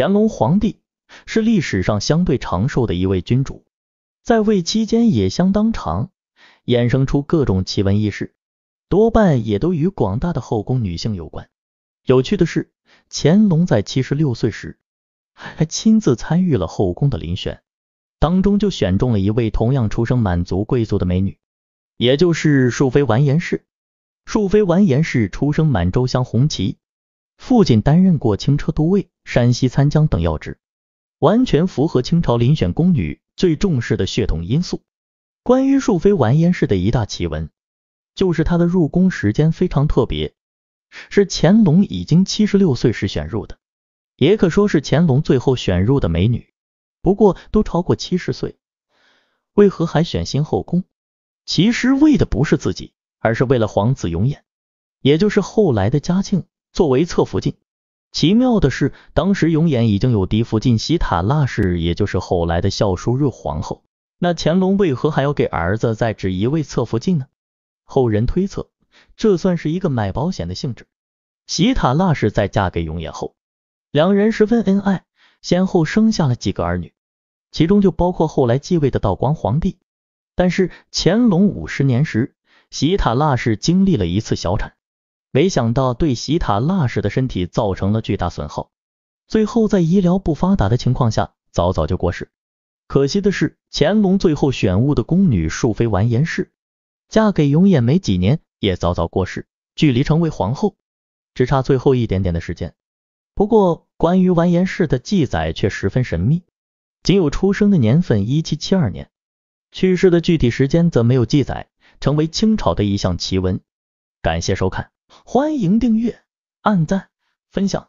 乾隆皇帝是历史上相对长寿的一位君主，在位期间也相当长，衍生出各种奇闻异事，多半也都与广大的后宫女性有关。有趣的是，乾隆在七十六岁时，还亲自参与了后宫的遴选，当中就选中了一位同样出生满族贵族的美女，也就是淑妃完颜氏。淑妃完颜氏出生满洲镶红旗，父亲担任过清车都尉、山西参将等要职，完全符合清朝遴选宫女最重视的血统因素。关于淑妃完颜氏的一大奇闻，就是她的入宫时间非常特别。是乾隆已经七十六岁时选入的，也可说是乾隆最后选入的美女。不过都超过七十岁，为何还选新后宫？其实为的不是自己，而是为了皇子永琰，也就是后来的嘉庆作为侧福晋。奇妙的是，当时永琰已经有嫡福晋喜塔腊氏，也就是后来的孝淑瑞皇后。那乾隆为何还要给儿子再指一位侧福晋呢？后人推测。这算是一个买保险的性质。喜塔腊氏在嫁给永琰后，两人十分恩爱，先后生下了几个儿女，其中就包括后来继位的道光皇帝。但是乾隆五十年时，喜塔腊氏经历了一次小产，没想到对喜塔腊氏的身体造成了巨大损耗，最后在医疗不发达的情况下，早早就过世。可惜的是，乾隆最后选物的宫女淑妃完颜氏，嫁给永琰没几年。也早早过世，距离成为皇后只差最后一点点的时间。不过，关于完颜氏的记载却十分神秘，仅有出生的年份一七七二年，去世的具体时间则没有记载，成为清朝的一项奇闻。感谢收看，欢迎订阅、按赞、分享。